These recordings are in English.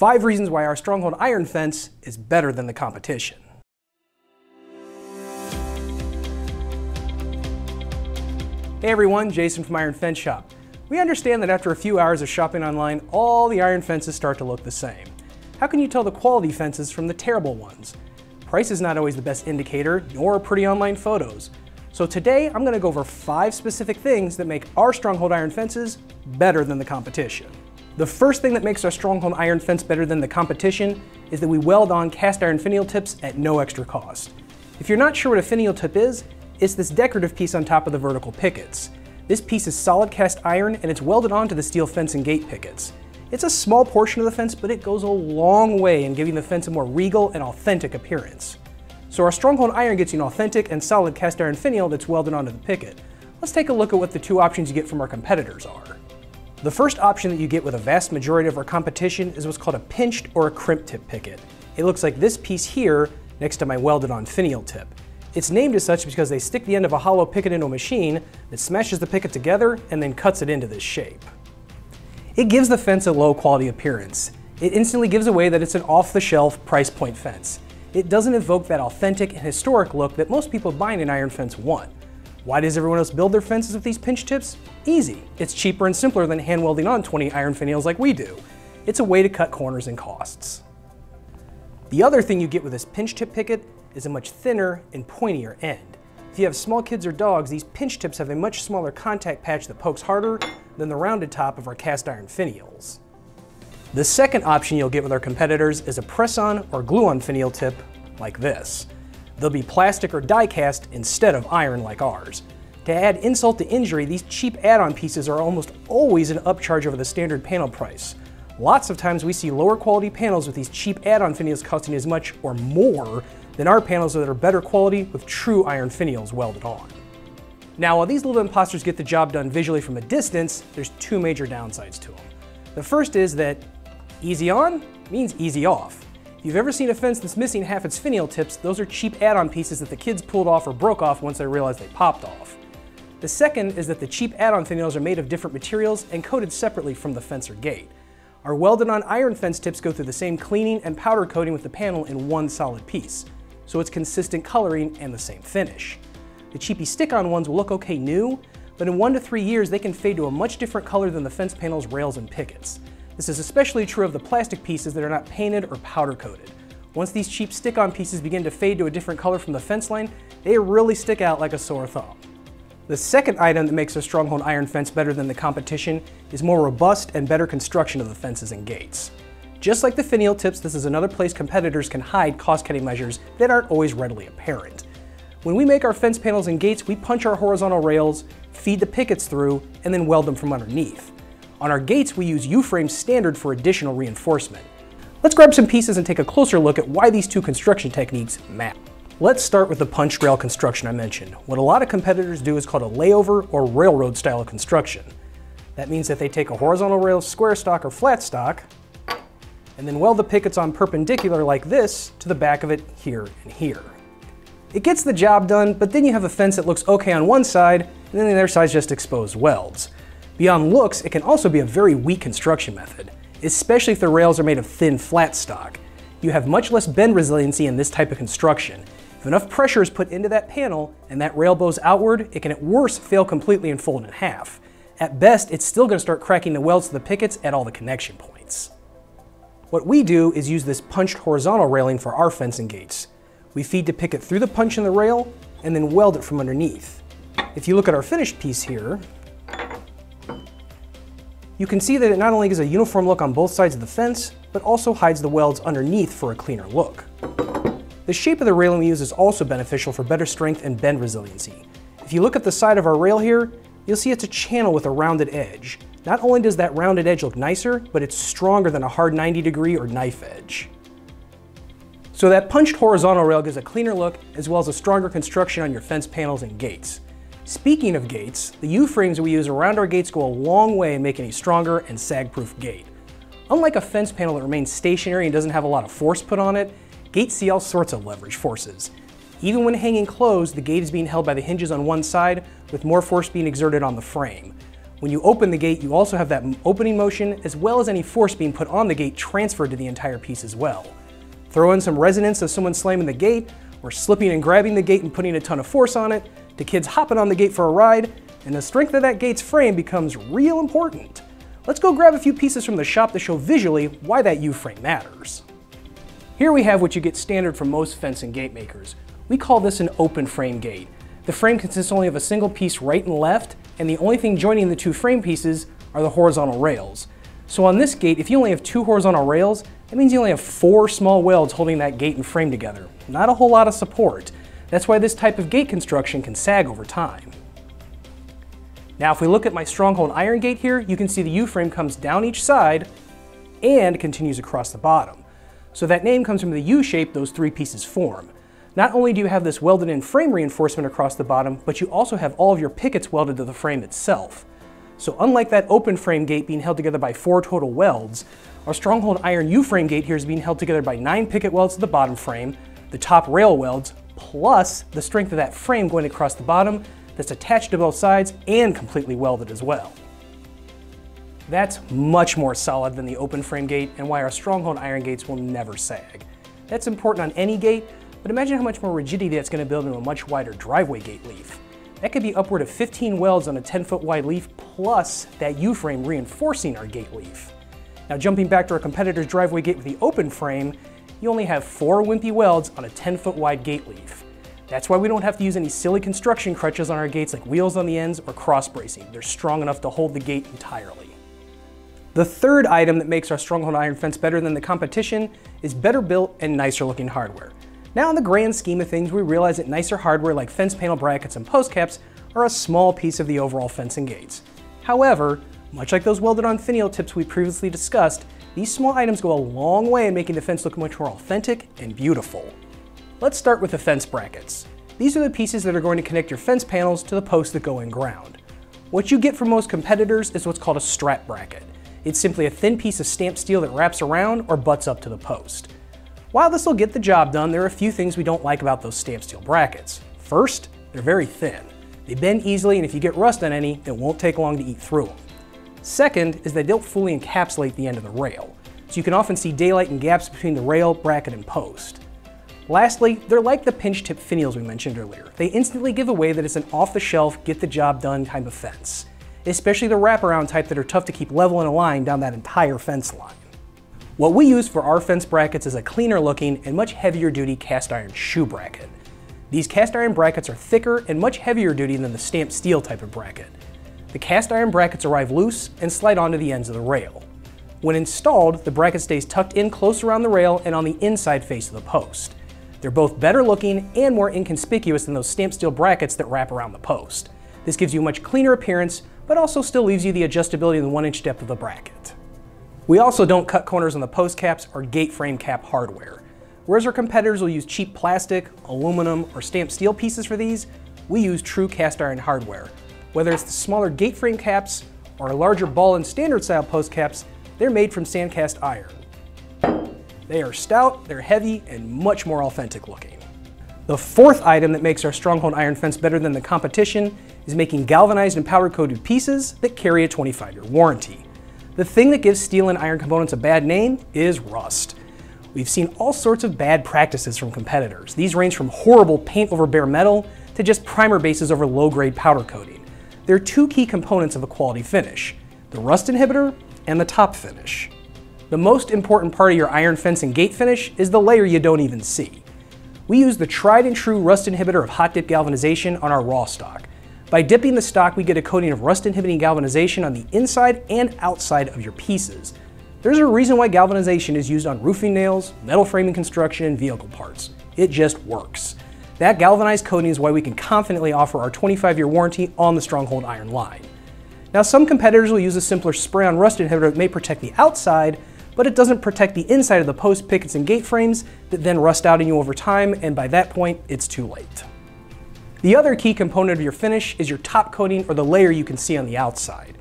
Five reasons why our Stronghold iron fence is better than the competition. Hey everyone, Jason from Iron Fence Shop. We understand that after a few hours of shopping online, all the iron fences start to look the same. How can you tell the quality fences from the terrible ones? Price is not always the best indicator, nor pretty online photos. So today, I'm gonna go over five specific things that make our Stronghold iron fences better than the competition. The first thing that makes our Stronghold iron fence better than the competition is that we weld on cast iron finial tips at no extra cost. If you're not sure what a finial tip is, it's this decorative piece on top of the vertical pickets. This piece is solid cast iron and it's welded onto the steel fence and gate pickets. It's a small portion of the fence, but it goes a long way in giving the fence a more regal and authentic appearance. So our Stronghold iron gets you an authentic and solid cast iron finial that's welded onto the picket. Let's take a look at what the two options you get from our competitors are. The first option that you get with a vast majority of our competition is what's called a pinched or a crimp tip picket. It looks like this piece here next to my welded on finial tip. It's named as such because they stick the end of a hollow picket into a machine that smashes the picket together and then cuts it into this shape. It gives the fence a low quality appearance. It instantly gives away that it's an off-the-shelf price point fence. It doesn't evoke that authentic and historic look that most people buying an iron fence want. Why does everyone else build their fences with these pinch tips? Easy. It's cheaper and simpler than hand welding on 20 iron finials like we do. It's a way to cut corners and costs. The other thing you get with this pinch tip picket is a much thinner and pointier end. If you have small kids or dogs, these pinch tips have a much smaller contact patch that pokes harder than the rounded top of our cast iron finials. The second option you'll get with our competitors is a press-on or glue-on finial tip like this. They'll be plastic or die-cast instead of iron like ours. To add insult to injury, these cheap add-on pieces are almost always an upcharge over the standard panel price. Lots of times we see lower quality panels with these cheap add-on finials costing as much or more than our panels that are better quality with true iron finials welded on. Now, while these little imposters get the job done visually from a distance, there's two major downsides to them. The first is that easy on means easy off. If you've ever seen a fence that's missing half its finial tips, those are cheap add-on pieces that the kids pulled off or broke off once they realized they popped off. The second is that the cheap add-on finials are made of different materials and coated separately from the fence or gate. Our welded on iron fence tips go through the same cleaning and powder coating with the panel in one solid piece so it's consistent coloring and the same finish. The cheapy stick-on ones will look okay new, but in one to three years they can fade to a much different color than the fence panel's rails and pickets. This is especially true of the plastic pieces that are not painted or powder coated. Once these cheap stick-on pieces begin to fade to a different color from the fence line, they really stick out like a sore thumb. The second item that makes a Stronghold iron fence better than the competition is more robust and better construction of the fences and gates. Just like the finial tips, this is another place competitors can hide cost-cutting measures that aren't always readily apparent. When we make our fence panels and gates, we punch our horizontal rails, feed the pickets through, and then weld them from underneath. On our gates, we use U-frame standard for additional reinforcement. Let's grab some pieces and take a closer look at why these two construction techniques map. Let's start with the punch rail construction I mentioned. What a lot of competitors do is called a layover or railroad style of construction. That means that they take a horizontal rail square stock or flat stock, and then weld the pickets on perpendicular like this to the back of it here and here. It gets the job done, but then you have a fence that looks okay on one side, and then the other side's just exposed welds. Beyond looks, it can also be a very weak construction method, especially if the rails are made of thin flat stock. You have much less bend resiliency in this type of construction. If enough pressure is put into that panel and that rail bows outward, it can at worst fail completely and fold in half. At best, it's still going to start cracking the welds to the pickets at all the connection points. What we do is use this punched horizontal railing for our fencing gates. We feed the picket through the punch in the rail and then weld it from underneath. If you look at our finished piece here, you can see that it not only gives a uniform look on both sides of the fence, but also hides the welds underneath for a cleaner look. The shape of the railing we use is also beneficial for better strength and bend resiliency. If you look at the side of our rail here, you'll see it's a channel with a rounded edge. Not only does that rounded edge look nicer, but it's stronger than a hard 90 degree or knife edge. So that punched horizontal rail gives a cleaner look as well as a stronger construction on your fence panels and gates. Speaking of gates, the U-frames we use around our gates go a long way in making a stronger and sag-proof gate. Unlike a fence panel that remains stationary and doesn't have a lot of force put on it, gates see all sorts of leverage forces. Even when hanging closed, the gate is being held by the hinges on one side, with more force being exerted on the frame. When you open the gate, you also have that opening motion as well as any force being put on the gate transferred to the entire piece as well. Throw in some resonance of someone slamming the gate, or slipping and grabbing the gate and putting a ton of force on it, to kids hopping on the gate for a ride, and the strength of that gate's frame becomes real important. Let's go grab a few pieces from the shop to show visually why that U-frame matters. Here we have what you get standard from most fence and gate makers. We call this an open frame gate. The frame consists only of a single piece right and left, and the only thing joining the two frame pieces are the horizontal rails. So on this gate, if you only have two horizontal rails, that means you only have four small welds holding that gate and frame together. Not a whole lot of support. That's why this type of gate construction can sag over time. Now if we look at my stronghold iron gate here, you can see the U-frame comes down each side and continues across the bottom. So that name comes from the U shape those three pieces form. Not only do you have this welded in frame reinforcement across the bottom, but you also have all of your pickets welded to the frame itself. So unlike that open frame gate being held together by four total welds, our Stronghold Iron U-frame gate here is being held together by nine picket welds to the bottom frame, the top rail welds, plus the strength of that frame going across the bottom that's attached to both sides and completely welded as well. That's much more solid than the open frame gate and why our Stronghold iron gates will never sag. That's important on any gate, but imagine how much more rigidity that's going to build into a much wider driveway gate leaf. That could be upward of 15 welds on a 10 foot wide leaf plus that U-frame reinforcing our gate leaf. Now jumping back to our competitor's driveway gate with the open frame, you only have four wimpy welds on a 10 foot wide gate leaf. That's why we don't have to use any silly construction crutches on our gates like wheels on the ends or cross bracing. They're strong enough to hold the gate entirely. The third item that makes our Stronghold Iron Fence better than the competition is better built and nicer looking hardware. Now in the grand scheme of things, we realize that nicer hardware like fence panel brackets and post caps are a small piece of the overall fence and gates. However, much like those welded on finial tips we previously discussed, these small items go a long way in making the fence look much more authentic and beautiful. Let's start with the fence brackets. These are the pieces that are going to connect your fence panels to the posts that go in ground. What you get from most competitors is what's called a strap bracket. It's simply a thin piece of stamped steel that wraps around or butts up to the post. While this will get the job done, there are a few things we don't like about those stamped steel brackets. First, they're very thin. They bend easily and if you get rust on any, it won't take long to eat through them. Second is they don't fully encapsulate the end of the rail, so you can often see daylight and gaps between the rail, bracket, and post. Lastly, they're like the pinch tip finials we mentioned earlier. They instantly give away that it's an off-the-shelf, get-the-job-done type of fence, especially the wraparound type that are tough to keep level and aligned down that entire fence line. What we use for our fence brackets is a cleaner looking and much heavier duty cast iron shoe bracket. These cast iron brackets are thicker and much heavier duty than the stamped steel type of bracket. The cast iron brackets arrive loose and slide onto the ends of the rail. When installed, the bracket stays tucked in close around the rail and on the inside face of the post. They're both better looking and more inconspicuous than those stamped steel brackets that wrap around the post. This gives you a much cleaner appearance, but also still leaves you the adjustability of the one inch depth of the bracket. We also don't cut corners on the post caps or gate frame cap hardware. Whereas our competitors will use cheap plastic, aluminum, or stamped steel pieces for these, we use true cast iron hardware. Whether it's the smaller gate frame caps or larger ball and standard style post caps, they're made from sandcast iron. They are stout, they're heavy, and much more authentic looking. The fourth item that makes our Stronghold iron fence better than the competition is making galvanized and powder coated pieces that carry a 25 year warranty. The thing that gives steel and iron components a bad name is rust. We've seen all sorts of bad practices from competitors. These range from horrible paint over bare metal to just primer bases over low-grade powder coating. There are two key components of a quality finish, the rust inhibitor and the top finish. The most important part of your iron fence and gate finish is the layer you don't even see. We use the tried and true rust inhibitor of hot dip galvanization on our raw stock. By dipping the stock, we get a coating of rust-inhibiting galvanization on the inside and outside of your pieces. There's a reason why galvanization is used on roofing nails, metal framing construction, and vehicle parts. It just works. That galvanized coating is why we can confidently offer our 25-year warranty on the Stronghold iron line. Now some competitors will use a simpler spray-on rust inhibitor that may protect the outside, but it doesn't protect the inside of the post pickets and gate frames that then rust out on you over time, and by that point, it's too late. The other key component of your finish is your top coating or the layer you can see on the outside.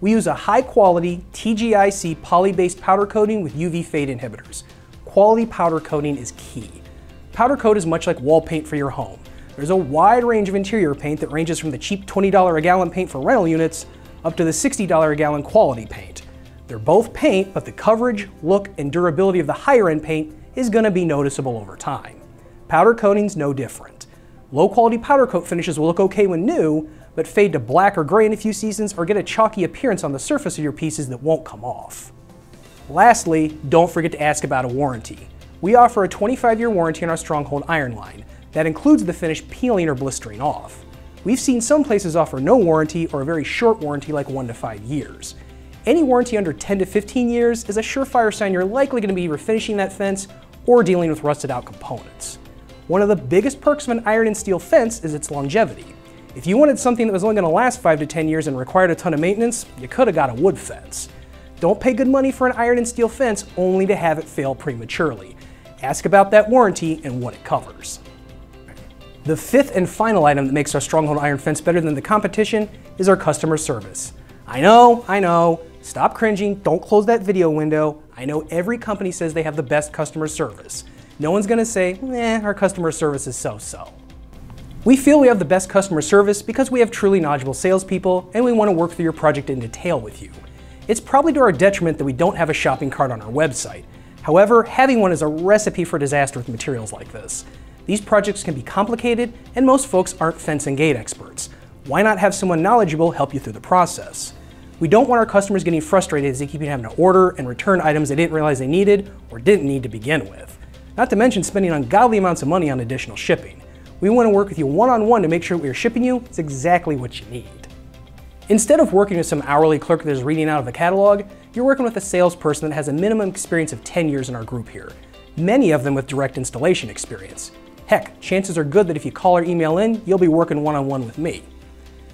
We use a high quality TGIC poly-based powder coating with UV fade inhibitors. Quality powder coating is key. Powder coat is much like wall paint for your home. There's a wide range of interior paint that ranges from the cheap $20 a gallon paint for rental units up to the $60 a gallon quality paint. They're both paint, but the coverage, look, and durability of the higher end paint is going to be noticeable over time. Powder coating's no different. Low quality powder coat finishes will look okay when new, but fade to black or gray in a few seasons or get a chalky appearance on the surface of your pieces that won't come off. Lastly, don't forget to ask about a warranty. We offer a 25-year warranty on our Stronghold iron line. That includes the finish peeling or blistering off. We've seen some places offer no warranty or a very short warranty like 1 to 5 years. Any warranty under 10 to 15 years is a surefire sign you're likely going to be refinishing that fence or dealing with rusted out components. One of the biggest perks of an iron and steel fence is its longevity. If you wanted something that was only going to last 5 to 10 years and required a ton of maintenance, you could have got a wood fence. Don't pay good money for an iron and steel fence only to have it fail prematurely. Ask about that warranty and what it covers. The fifth and final item that makes our Stronghold iron fence better than the competition is our customer service. I know, I know, stop cringing, don't close that video window. I know every company says they have the best customer service. No one's gonna say, eh, our customer service is so-so. We feel we have the best customer service because we have truly knowledgeable salespeople and we want to work through your project in detail with you. It's probably to our detriment that we don't have a shopping cart on our website. However, having one is a recipe for disaster with materials like this. These projects can be complicated and most folks aren't fence and gate experts. Why not have someone knowledgeable help you through the process? We don't want our customers getting frustrated as they keep having to order and return items they didn't realize they needed or didn't need to begin with. Not to mention spending ungodly amounts of money on additional shipping. We want to work with you one-on-one -on -one to make sure what we're shipping you is exactly what you need. Instead of working with some hourly clerk that is reading out of a catalog, you're working with a salesperson that has a minimum experience of 10 years in our group here, many of them with direct installation experience. Heck, chances are good that if you call or email in, you'll be working one-on-one -on -one with me.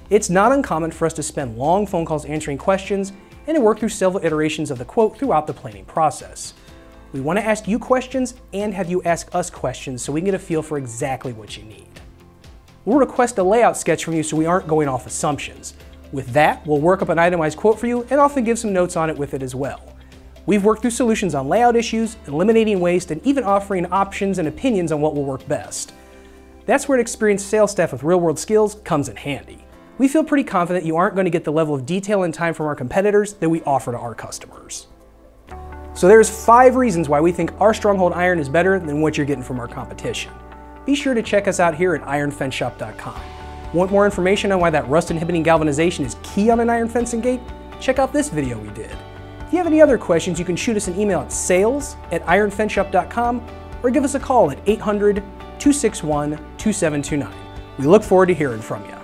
It's not uncommon for us to spend long phone calls answering questions and to work through several iterations of the quote throughout the planning process. We want to ask you questions and have you ask us questions so we can get a feel for exactly what you need. We'll request a layout sketch from you so we aren't going off assumptions. With that, we'll work up an itemized quote for you and often give some notes on it with it as well. We've worked through solutions on layout issues, eliminating waste, and even offering options and opinions on what will work best. That's where an experienced sales staff with real-world skills comes in handy. We feel pretty confident you aren't going to get the level of detail and time from our competitors that we offer to our customers. So there's five reasons why we think our Stronghold iron is better than what you're getting from our competition. Be sure to check us out here at ironfenceshop.com. Want more information on why that rust inhibiting galvanization is key on an iron fencing gate? Check out this video we did. If you have any other questions, you can shoot us an email at sales at ironfenceshop.com or give us a call at 800 261 2729. We look forward to hearing from you.